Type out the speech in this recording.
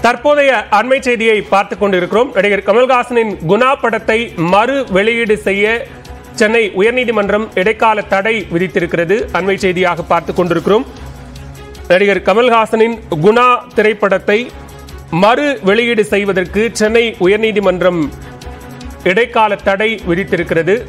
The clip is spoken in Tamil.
தற்போதைய அண்மை செய்தியை பார்த்துக் கொண்டிருக்கிறோம். நடிகர் கமல்ஹாசனின் குணா படத்தை மறு வெளியீடு செய்ய சென்னை உயர்நீதிமன்றம் இடைக்கால தடை விதித்திருக்கிறது. அண்மை செய்தியாக பார்த்துக் கொண்டிருக்கிறோம். நடிகர் கமல்ஹாசனின் குணா திரைப்படத்தை மறு வெளியீடு செய்வதற்கு சென்னை உயர்நீதிமன்றம் இடைக்கால தடை விதித்திருக்கிறது.